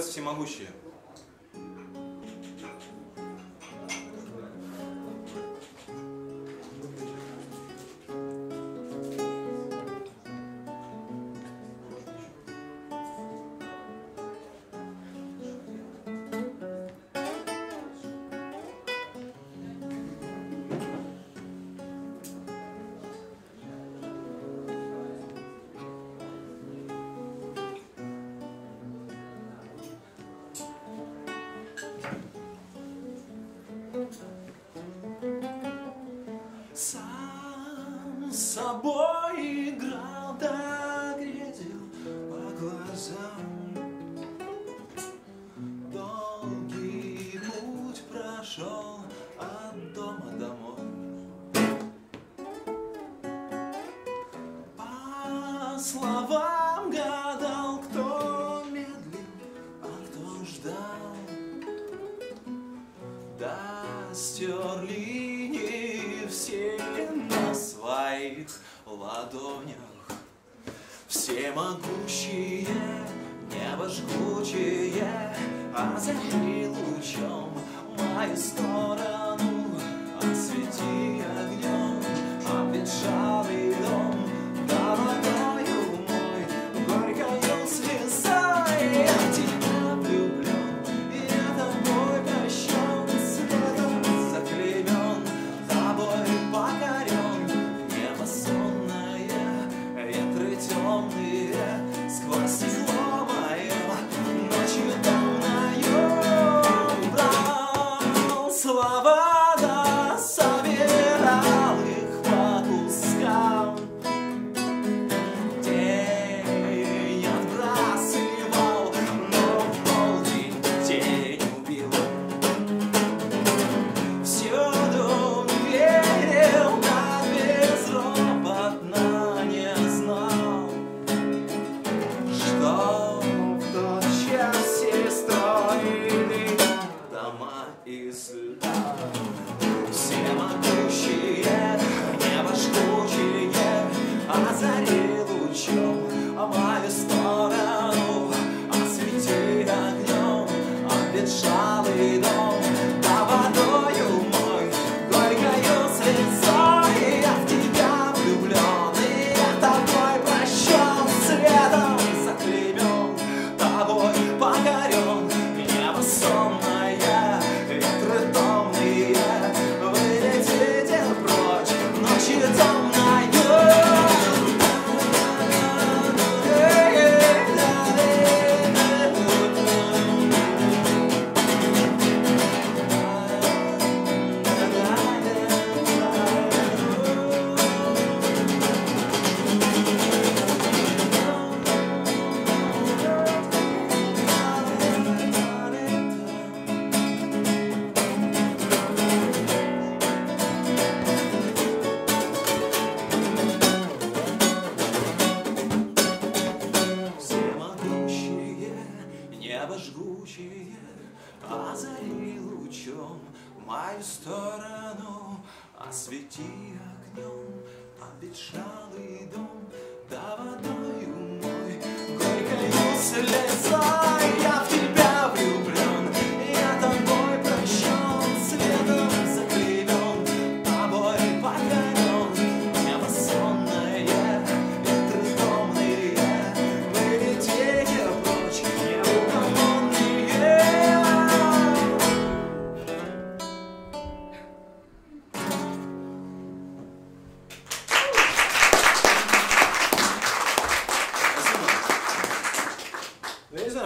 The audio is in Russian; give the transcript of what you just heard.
Творец всемогущий. сам с собой играл, да по глазам. Долгий путь прошел от дома домой. По словам гадал, кто медлил, а кто ждал. Да стерли все на своих ладонях. Всемогущие, небо жгучее, а озари лучом мои стороны. мою сторону а Освети огнем обветшалый дом. Да водою мой горькою слезой Listen,